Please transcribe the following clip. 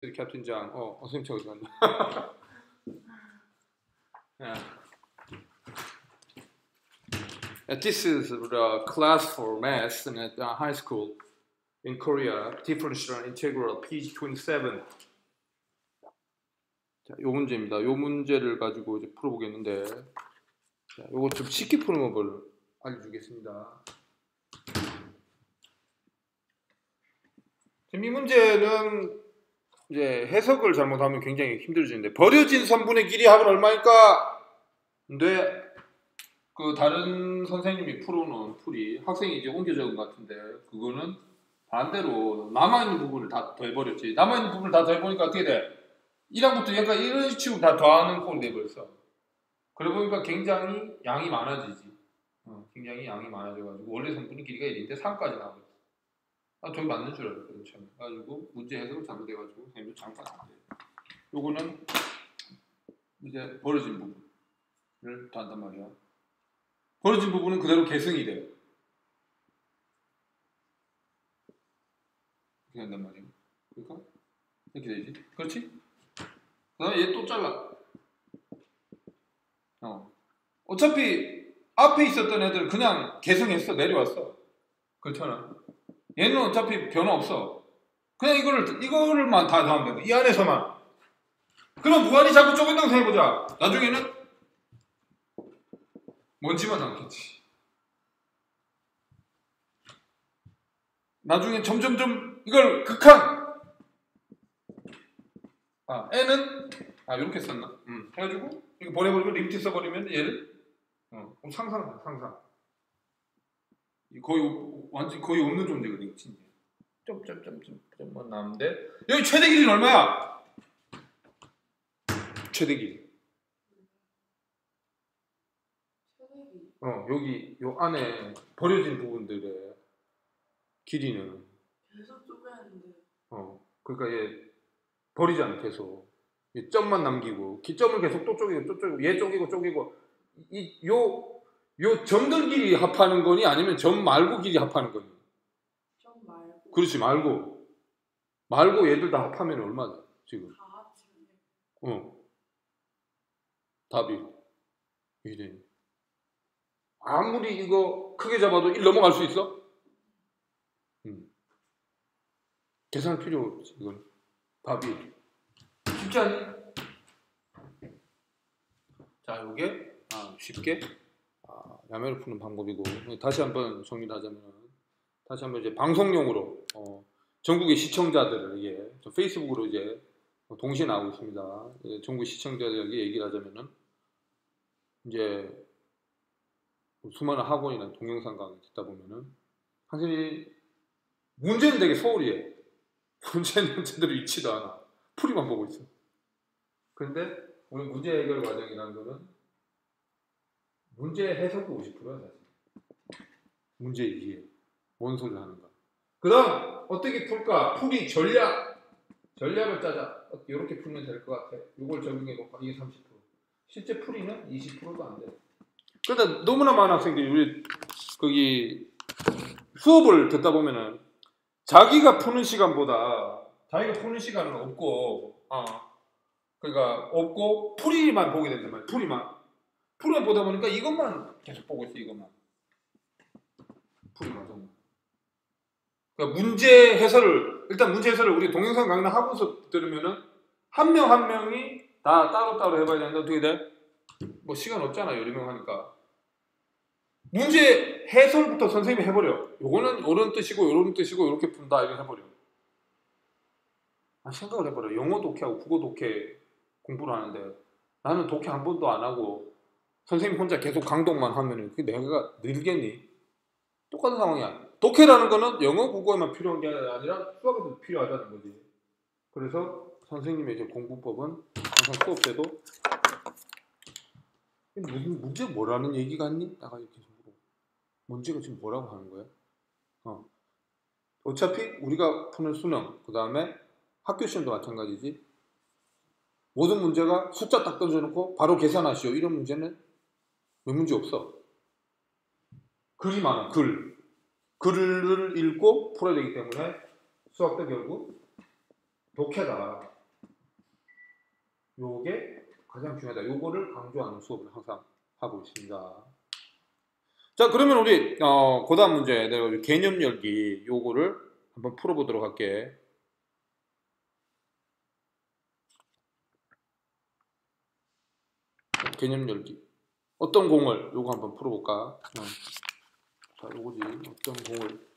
캡틴 장, 어, 어 선생님 저기 yeah. This is the class for math at uh, high school in Korea, differential integral page 27. 자, 요 문제입니다. 요 문제를 가지고 이제 풀어보겠는데, 자, 요거 좀 쉽게 푸는 법을 알려주겠습니다. 지금 이 문제는 이제 해석을 잘못하면 굉장히 힘들어지는데 버려진 선분의 길이 합은 얼마일까? 근데 그 다른 선생님이 풀어놓은 풀이 학생이 이제 옮겨 적은 것 같은데 그거는 반대로 남아있는 부분을 다 더해버렸지 남아있는 부분을 다 더해보니까 어떻게 돼? 1항부터 약간 이런 식으로 다 더하는 꼴이 돼버렸어 그러고 보니까 굉장히 양이 많아지지 어, 굉장히 양이 많아져가지고 원래 선분의 길이가 1인데 3까지 나와버렸어 아, 저기 맞는 줄 알았거든 처음에 그래가지고 문제 해석을 잘못해가지고 선생님도 잠깐 안 돼요. 요거는 이제 버려진 부분을 더한단 말이야 버려진 부분은 그대로 계승이 돼요. 이렇게 한단 말이에요. 그러니까 이렇게 되지. 그렇지? 그 다음에 얘 또 잘라. 어. 어차피 앞에 있었던 애들 그냥 계승했어. 내려왔어. 그렇잖아 얘는 어차피 변화 없어. 그냥 이거를, 이거를만 다 더하면 돼. 이 안에서만. 그럼 무한히 자꾸 쪼개당서 해보자. 나중에는 먼지만 남겠지. 나중에 점점점 이걸 극한. 아, N은, 아, 이렇게 썼나? 음. 해가지고, 이거 보내버리고 리미트 써버리면 얘를, 어, 상상, 상상. 거의 완전 거의 없는 존재거든요, 진짜. 점점점점점만 나오는데 여기 최대 길이는 얼마야? 최대 길이. 어 여기 요 안에 버려진 부분들의 길이는 계속 쪼개는데 어 그러니까 얘 버리잖아 계속 얘 점만 남기고 기점을 계속 또 쪼개고 또 쪼개고 얘 쪼개고 쪼개고 이요 요 점들 길이 합하는 거니 아니면 점 말고 길이 합하는 거니? 점 말고 그렇지 말고 말고 얘들 다 합하면 얼마다 지금? 다. 어 답이 이게 되니 아무리 이거 크게 잡아도 1 넘어갈 수 있어? 음. 계산할 필요 없지 이건 답이 쉽지 않니? 자 요게 아, 쉽게 아, 야매를 푸는 방법이고 다시 한번 정리를 하자면 다시 한번 이제 방송용으로 어, 전국의 시청자들에게 저 페이스북으로 이제 동시에 나오고 있습니다. 예, 전국 시청자들에게 얘기를 하자면은 이제 수많은 학원이나 동영상 강의 듣다 보면은 사실 문제는 되게 소홀히해. 문제는 제대로 있지도 않아. 풀이만 보고 있어. 그런데 우리 문제 해결 과정이라는 거는 문제 해석도 50%야 사실. 문제 이해. 뭔 소리를 하는가. 그 다음 어떻게 풀까? 풀이 전략. 전략을 짜자. 이렇게 풀면 될 것 같아. 이걸 적용해 볼까? 이게 30%. 실제 풀이는 20%도 안 돼. 그런데 너무나 많은 학생들이 우리 거기 수업을 듣다 보면은 자기가 푸는 시간보다 자기가 푸는 시간은 없고, 어, 그러니까 없고 풀이만 보게 된단 말이야. 풀이만. 풀이만 보다 보니까 이것만 계속 보고 있어. 이것만. 풀이만 정말. 그러니까 문제 해설을 일단 문제 해설을 우리 동영상 강의 하고서 들으면은 한명한 명이 다 따로따로 해봐야 되는데 어떻게 돼? 뭐 시간 없잖아 여러 명 하니까 문제 해설부터 선생님이 해버려 요거는 이런 뜻이고 이런 뜻이고 이렇게 푼다 이렇게 해버려 아, 생각을 해버려 영어 독해하고 국어 독해 공부를 하는데 나는 독해 한 번도 안 하고 선생님 혼자 계속 강독만 하면은 그게 내가 늘겠니? 똑같은 상황이야 독해라는 거는 영어, 국어에만 필요한 게 아니라 수학에도 필요하다는 거지. 그래서 선생님의 이제 공부법은 항상 수업 때도 무슨 문제 뭐라는 얘기 같니? 나가 이렇게 물어. 문제가 지금 뭐라고 하는 거야? 어. 어차피 우리가 푸는 수능, 그 다음에 학교 시험도 마찬가지지. 모든 문제가 숫자 딱 던져놓고 바로 계산하시오. 이런 문제는 몇 문제 없어. 글이 많아, 글. 글을 읽고 풀어야 되기 때문에 수학도 결국 독해다. 요게 가장 중요하다. 요거를 강조하는 수업을 항상 하고 있습니다. 자, 그러면 우리 어, 그다음 문제 내가 개념 열기 요거를 한번 풀어보도록 할게. 개념 열기. 어떤 공을 요거 한번 풀어볼까? 어. 자, 요거지. 어떤 공을